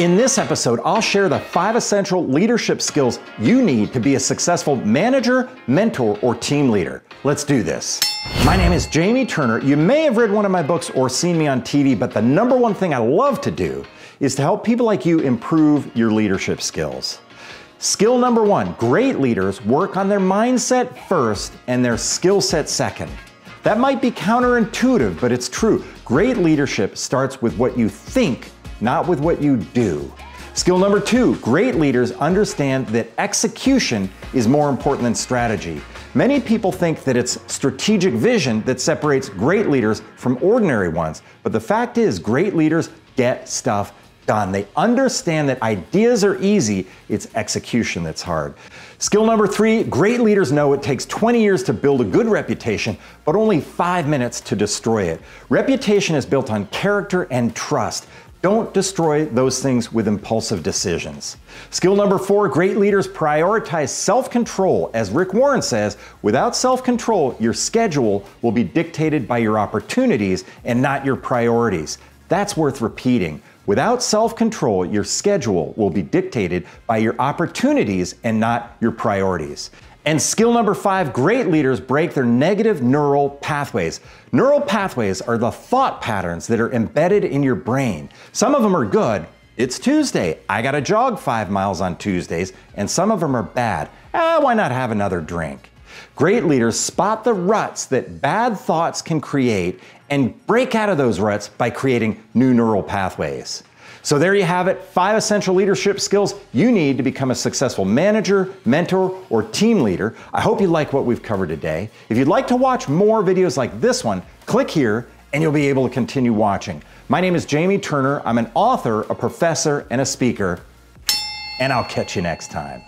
In this episode, I'll share the five essential leadership skills you need to be a successful manager, mentor, or team leader. Let's do this. My name is Jamie Turner. You may have read one of my books or seen me on TV, but the number one thing I love to do is to help people like you improve your leadership skills. Skill number one great leaders work on their mindset first and their skill set second. That might be counterintuitive, but it's true. Great leadership starts with what you think not with what you do. Skill number two great leaders understand that execution is more important than strategy. Many people think that it's strategic vision that separates great leaders from ordinary ones, but the fact is, great leaders get stuff done. They understand that ideas are easy, it's execution that's hard. Skill number three great leaders know it takes 20 years to build a good reputation, but only five minutes to destroy it. Reputation is built on character and trust. Don't destroy those things with impulsive decisions. Skill number four great leaders prioritize self control. As Rick Warren says, without self control, your schedule will be dictated by your opportunities and not your priorities. That's worth repeating. Without self control, your schedule will be dictated by your opportunities and not your priorities. And skill number five great leaders break their negative neural pathways. Neural pathways are the thought patterns that are embedded in your brain. Some of them are good. It's Tuesday. I gotta jog five miles on Tuesdays. And some of them are bad. Eh, why not have another drink? Great leaders spot the ruts that bad thoughts can create and break out of those ruts by creating new neural pathways. So there you have it five essential leadership skills you need to become a successful manager, mentor, or team leader. I hope you like what we've covered today. If you'd like to watch more videos like this one, click here and you'll be able to continue watching. My name is Jamie Turner. I'm an author, a professor, and a speaker. And I'll catch you next time.